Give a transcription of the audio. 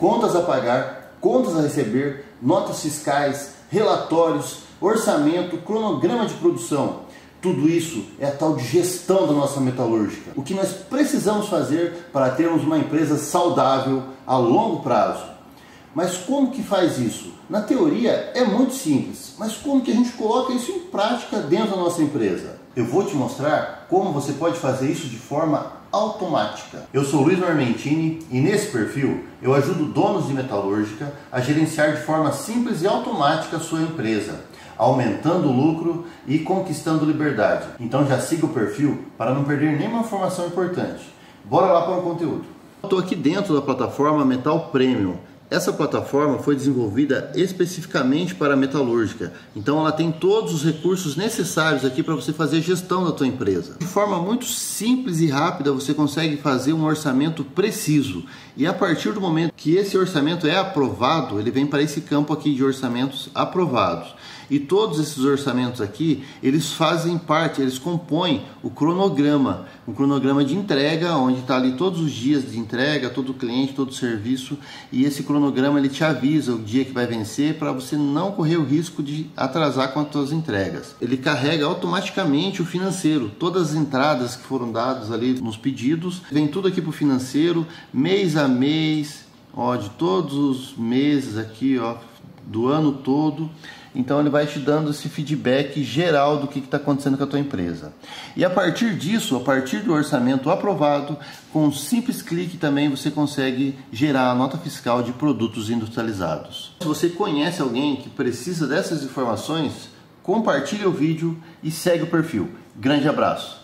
contas a pagar, contas a receber, notas fiscais, relatórios, orçamento, cronograma de produção. Tudo isso é a tal de gestão da nossa metalúrgica. O que nós precisamos fazer para termos uma empresa saudável a longo prazo. Mas como que faz isso? Na teoria é muito simples, mas como que a gente coloca isso em prática dentro da nossa empresa? Eu vou te mostrar como você pode fazer isso de forma automática. Eu sou Luiz Normentini e nesse perfil eu ajudo donos de metalúrgica a gerenciar de forma simples e automática a sua empresa, aumentando o lucro e conquistando liberdade. Então já siga o perfil para não perder nenhuma informação importante. Bora lá para o conteúdo. Estou aqui dentro da plataforma Metal Premium essa plataforma foi desenvolvida especificamente para a metalúrgica, então ela tem todos os recursos necessários aqui para você fazer a gestão da tua empresa. De forma muito simples e rápida você consegue fazer um orçamento preciso e a partir do momento que esse orçamento é aprovado, ele vem para esse campo aqui de orçamentos aprovados. E todos esses orçamentos aqui, eles fazem parte, eles compõem o cronograma, um cronograma de entrega, onde está ali todos os dias de entrega, todo cliente, todo serviço, e esse cronograma ele te avisa o dia que vai vencer para você não correr o risco de atrasar com as suas entregas. Ele carrega automaticamente o financeiro, todas as entradas que foram dadas ali nos pedidos, vem tudo aqui para o financeiro, mês a mês, ó, de todos os meses aqui, ó, do ano todo. Então ele vai te dando esse feedback geral do que está acontecendo com a tua empresa. E a partir disso, a partir do orçamento aprovado, com um simples clique também você consegue gerar a nota fiscal de produtos industrializados. Se você conhece alguém que precisa dessas informações, compartilhe o vídeo e segue o perfil. Grande abraço!